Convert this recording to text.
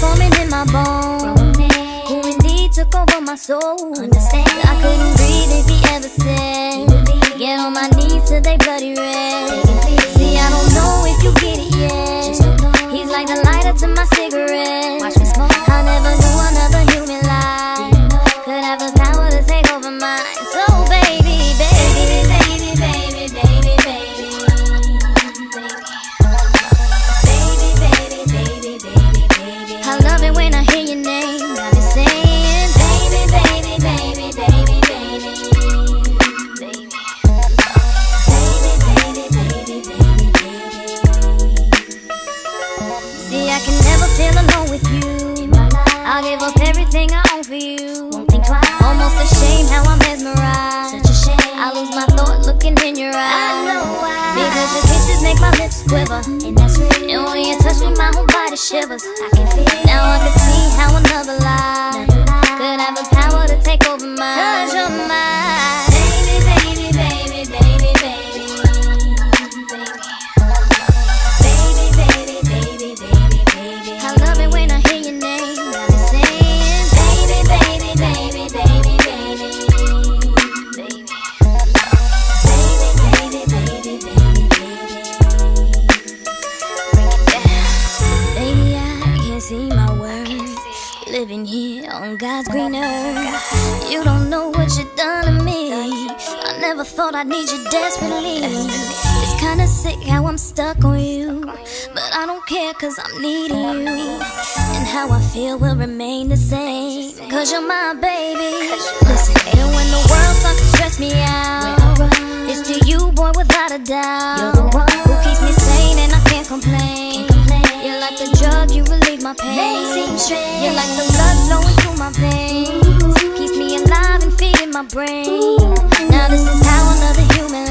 forming in my bones. Who indeed took over my soul. Understand? I'll give up everything I own for you. Won't think twice. Almost ashamed how I'm mesmerized. Such a shame. I lose my thought looking in your eyes. I know why. Because your kisses make my lips quiver. And that's real. And when you touch me, my whole body shivers. I can feel. Now I can see how another life Living here on God's green earth. You don't know what you done to me. I never thought I'd need you desperately. It's kinda sick how I'm stuck on you. But I don't care cause I'm needing you. And how I feel will remain the same. Cause you're my baby. Listen, and when the world starts to stress me out, it's to you, boy, without a doubt. You're like the blood flowing through my veins. Keeps me alive and feeding my brain. Now this is how another human